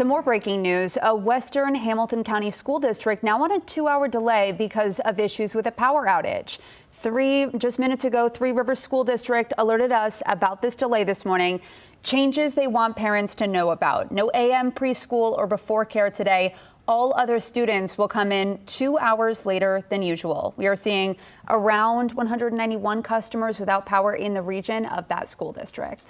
Some more breaking news. A Western Hamilton County School District now on a two hour delay because of issues with a power outage. Three, just minutes ago, Three Rivers School District alerted us about this delay this morning. Changes they want parents to know about. No AM preschool or before care today. All other students will come in two hours later than usual. We are seeing around 191 customers without power in the region of that school district.